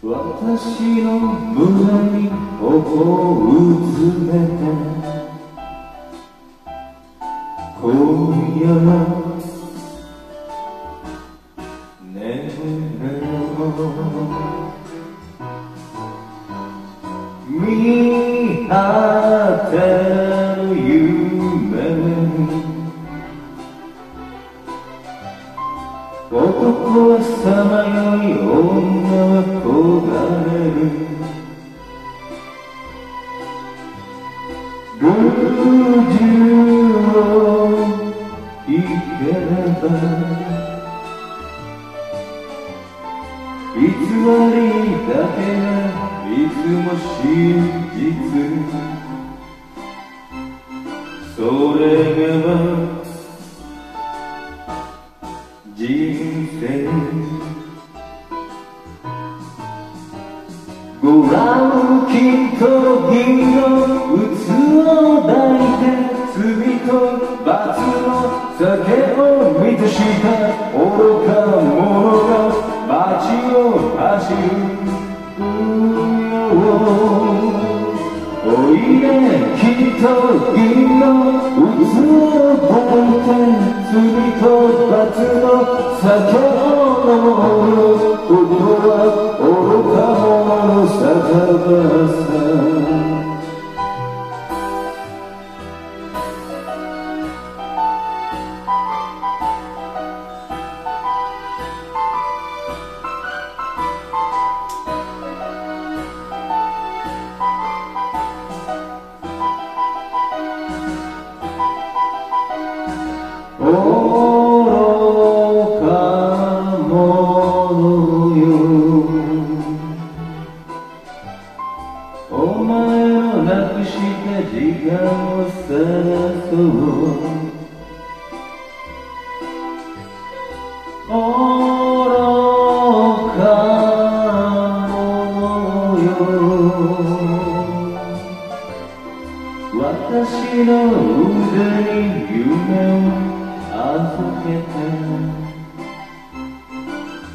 私の胸に頬をうつめて今夜は男はさまよい女は焦がれるルージュを生ければ偽りだけがいつも真実。それがのお前のなくした時間を探そう愚か者よ私の腕に夢を預けて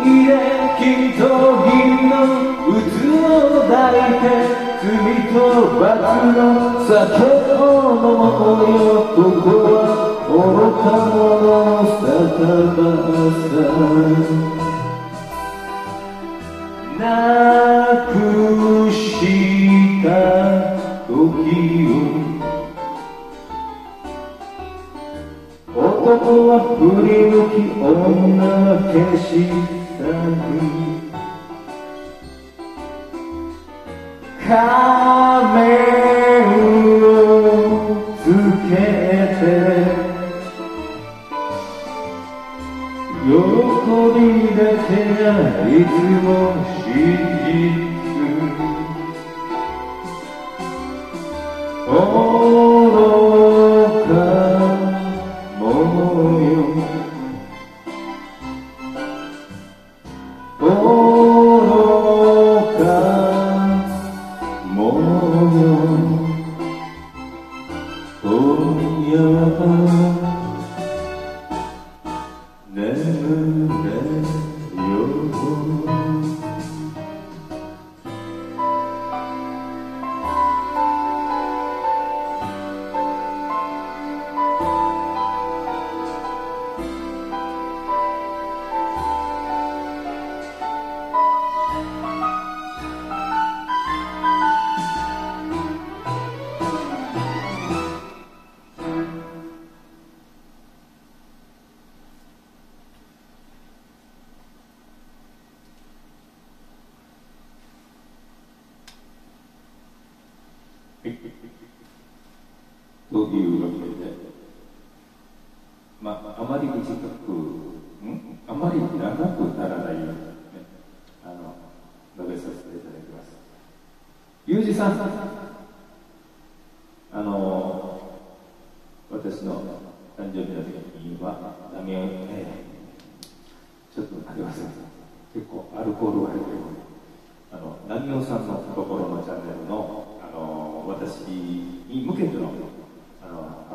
おいで金と銀の器を抱い。て罪と罰の酒を飲もうよここは愚か者の酒場さなくした時を男は振り向き女は消し壁を受けて喜びだけがいつも真いうわけで、まあ、あまり短く、ん？あまり長くならないように、ね、あの述べさせていただきます。ゆうじさん、あの私の誕生日の時には、波を、えー、ちょっと待ってください。結構アルコールが入ってるあの、波尾さんのところのチャンネルの、あの私に向けての、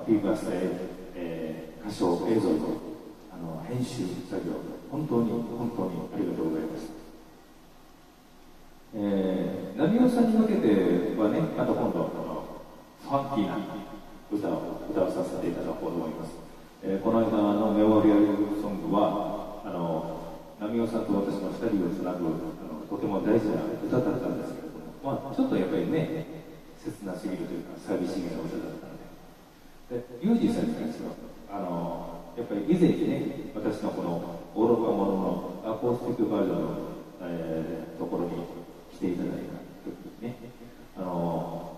あの、ハッピーバースデー、えー、歌唱映像の、あの、編集作業、本当に、本当にありがとうございます。えー、波尾さんに向けてはね、また今度、この、ファンキーな歌を、歌をさせていただこうと思います。えー、この間のメモリアルソングは、あの、波尾さんと私の2人をつなぐ、あの、とても大事な歌だったんですけれども、まあ、ちょっとやっぱりね、切なすぎるというか、寂しげな歌だったので。ユージさんに関しては、あの、やっぱり以前にね、私のこのオーロパもののアコースティックバージョンの、えー、ところに来ていただいた時にね、あの、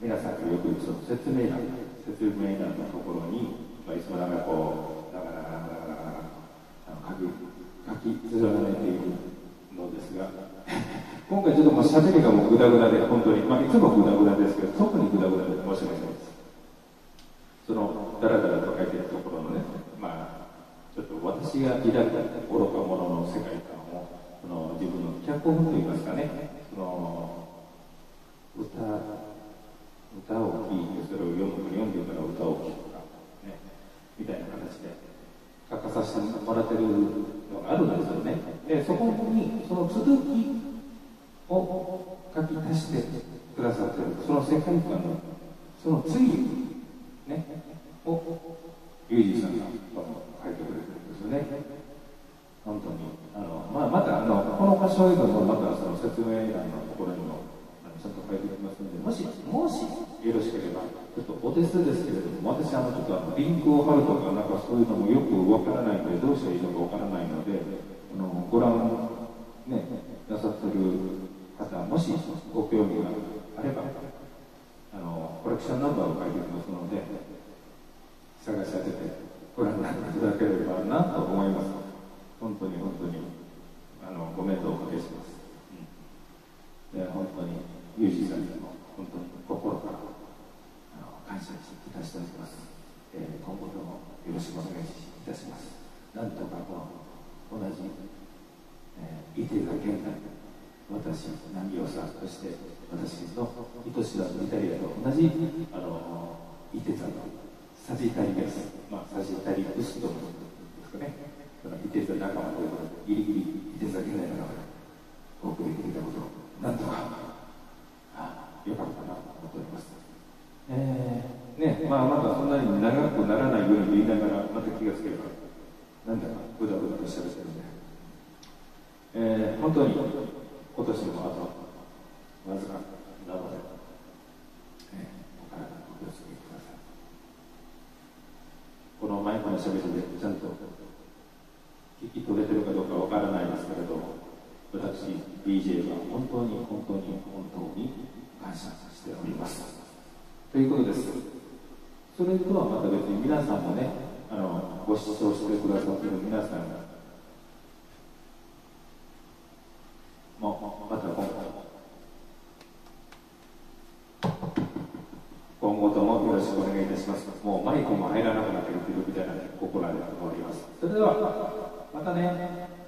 皆さんがよくその説明欄、説明欄のところに、まあ、いつもなんかこう、だから、だから、書き、書き連ねているのですが、今回ちょっともう喋りがもうグダグダで、本当に、まあ、いつもグダグダですけど、特にグダグダで申し訳ないです。その、だらだらと書いてるところのね、まあ、ちょっと私が抱いた愚か者の世界観を、その自分の脚本といいますかね、その、歌、歌を聴いて、それを読む、読んでから歌を聴くとか、ね、みたいな形で書かさせてもらってるのがあるんですよね。で、そこに、その続きを書き足してくださってる、その世界観の、その追ね、を、ユージさんが書いてくれてるんですよね。本当に。あの、まあ、また、あの、この歌唱映像もまたその説明欄のところにも、ちゃんと書いておきますので、もし、もしよろしければ、ちょっとお手数ですけれども、私、あの、ちょっとあのリンクを貼るとか、なんかそういうのもよくわからないので、どうしたらいいのかわからないので、あの、ご覧、ね、なさってる方、もしご興味があれば、あの、コレクションナンバーを書いておきますので、探し当ててご覧になっていただければなと思います。本当に本当に、あの、ご面倒をおかけします。うん、で本当に、ユージさんにも、本当に心から、あの、感謝いたしております。えー、今後ともよろしくお願いいたします。なんとかこの、同じ、えー、いていただけない私、南尾さ、そして私の愛しはイタリアと同じ、あの、イテザのサジタリアス、まあ、サジタリウスとですかね、そのイテザ仲間ということで、ギリギリイテザ現代の中でお送りできたことを、なんとか、よかったなと思っております。えー、ね、まあ、まだそんなに長くならないように言いながら、また気がつければ、なんだかぐだぐだとしゃべってるんで、えー、本当に、今年もあとわずかなので、えー、お体お気をつけください。このマイクのしゃべりでちゃんと聞き取れてるかどうかわからないですけれども、私、DJ は本当に本当に本当に感謝しております。ということです。それとはまた別に皆さんもね、あのご視聴してくださっている皆さんがもうまた今後今後ともよろしくお願いいたしますもうマイクも入らなくなってるみたいな心で思いますそれではまたね